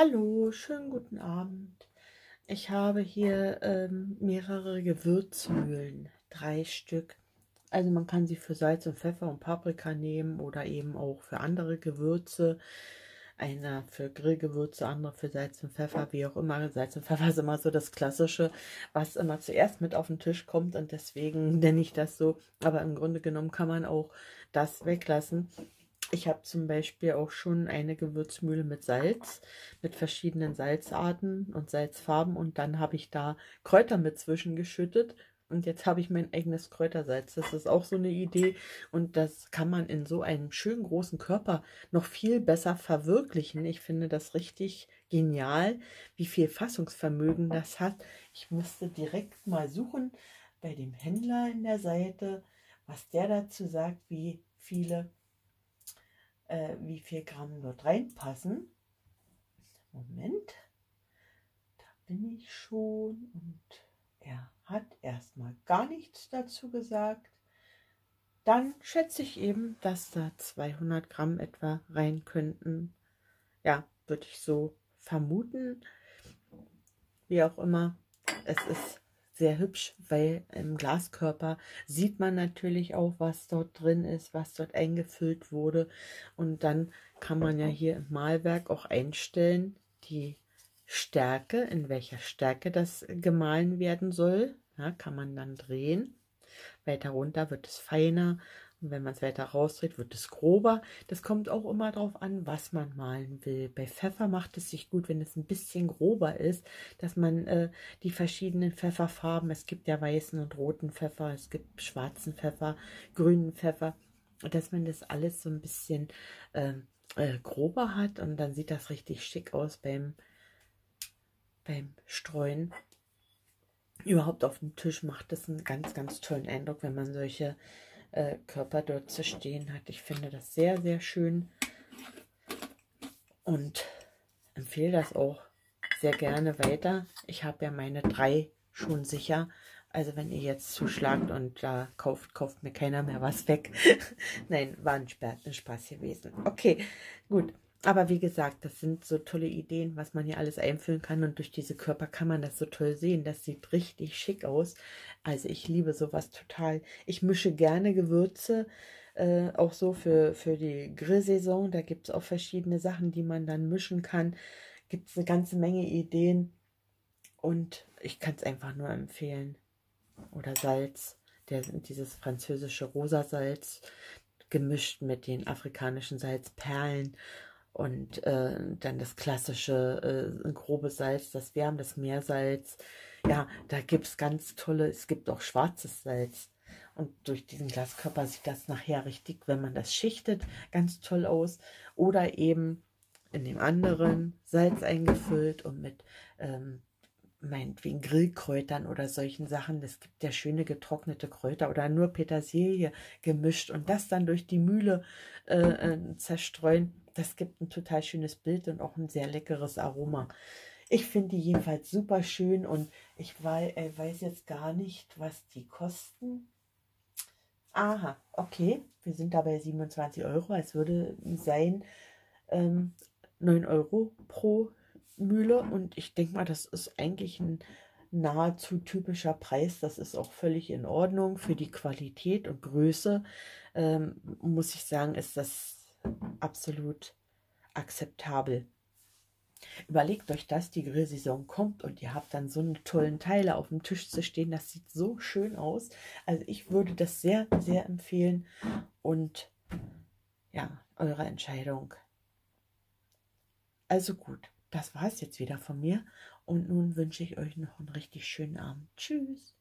Hallo, schönen guten Abend. Ich habe hier ähm, mehrere Gewürzmühlen, drei Stück. Also man kann sie für Salz und Pfeffer und Paprika nehmen oder eben auch für andere Gewürze. Einer für Grillgewürze, andere für Salz und Pfeffer, wie auch immer. Salz und Pfeffer ist immer so das Klassische, was immer zuerst mit auf den Tisch kommt und deswegen nenne ich das so. Aber im Grunde genommen kann man auch das weglassen. Ich habe zum Beispiel auch schon eine Gewürzmühle mit Salz, mit verschiedenen Salzarten und Salzfarben. Und dann habe ich da Kräuter mit zwischengeschüttet. Und jetzt habe ich mein eigenes Kräutersalz. Das ist auch so eine Idee. Und das kann man in so einem schönen großen Körper noch viel besser verwirklichen. Ich finde das richtig genial, wie viel Fassungsvermögen das hat. Ich müsste direkt mal suchen bei dem Händler in der Seite, was der dazu sagt, wie viele äh, wie viel Gramm dort reinpassen. Moment, da bin ich schon und er hat erstmal gar nichts dazu gesagt. Dann schätze ich eben, dass da 200 Gramm etwa rein könnten. Ja, würde ich so vermuten. Wie auch immer, es ist sehr hübsch, weil im Glaskörper sieht man natürlich auch, was dort drin ist, was dort eingefüllt wurde. Und dann kann man ja hier im Malwerk auch einstellen, die Stärke, in welcher Stärke das gemahlen werden soll. Ja, kann man dann drehen. Weiter runter wird es feiner und wenn man es weiter rausdreht, wird es grober. Das kommt auch immer darauf an, was man malen will. Bei Pfeffer macht es sich gut, wenn es ein bisschen grober ist, dass man äh, die verschiedenen Pfefferfarben, es gibt ja weißen und roten Pfeffer, es gibt schwarzen Pfeffer, grünen Pfeffer, dass man das alles so ein bisschen äh, äh, grober hat und dann sieht das richtig schick aus beim, beim Streuen. Überhaupt auf dem Tisch macht es einen ganz, ganz tollen Eindruck, wenn man solche äh, Körper dort zu stehen hat. Ich finde das sehr, sehr schön und empfehle das auch sehr gerne weiter. Ich habe ja meine drei schon sicher. Also wenn ihr jetzt zuschlagt und da äh, kauft, kauft mir keiner mehr was weg. Nein, war ein Spaß gewesen. Okay, gut. Aber wie gesagt, das sind so tolle Ideen, was man hier alles einfüllen kann. Und durch diese Körper kann man das so toll sehen. Das sieht richtig schick aus. Also ich liebe sowas total. Ich mische gerne Gewürze, äh, auch so für, für die Grillsaison. Da gibt es auch verschiedene Sachen, die man dann mischen kann. Gibt es eine ganze Menge Ideen. Und ich kann es einfach nur empfehlen. Oder Salz. Der, dieses französische Rosasalz gemischt mit den afrikanischen Salzperlen und äh, dann das klassische äh, grobe Salz, das Wärm, das Meersalz. Ja, da gibt es ganz tolle, es gibt auch schwarzes Salz. Und durch diesen Glaskörper sieht das nachher richtig, wenn man das schichtet, ganz toll aus. Oder eben in dem anderen Salz eingefüllt und mit ähm, meinetwegen Grillkräutern oder solchen Sachen. Es gibt ja schöne getrocknete Kräuter oder nur Petersilie gemischt und das dann durch die Mühle äh, äh zerstreuen das gibt ein total schönes Bild und auch ein sehr leckeres Aroma. Ich finde die jedenfalls super schön und ich weiß, äh, weiß jetzt gar nicht, was die kosten. Aha, okay. Wir sind dabei 27 Euro. Es würde sein ähm, 9 Euro pro Mühle. Und ich denke mal, das ist eigentlich ein nahezu typischer Preis. Das ist auch völlig in Ordnung für die Qualität und Größe. Ähm, muss ich sagen, ist das absolut akzeptabel. Überlegt euch das, die Grillsaison kommt und ihr habt dann so eine tollen Teile auf dem Tisch zu stehen. Das sieht so schön aus. Also ich würde das sehr, sehr empfehlen. Und ja, eure Entscheidung. Also gut, das war es jetzt wieder von mir. Und nun wünsche ich euch noch einen richtig schönen Abend. Tschüss.